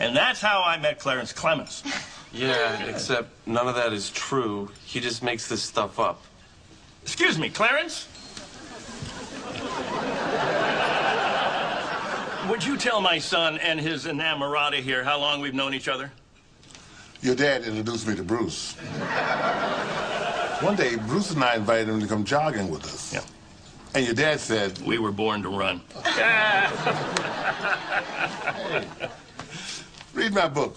And that's how I met Clarence Clemons. Yeah, except none of that is true. He just makes this stuff up. Excuse me, Clarence? Would you tell my son and his enamorata here how long we've known each other? Your dad introduced me to Bruce. One day, Bruce and I invited him to come jogging with us. Yeah. And your dad said, We were born to run. read my book.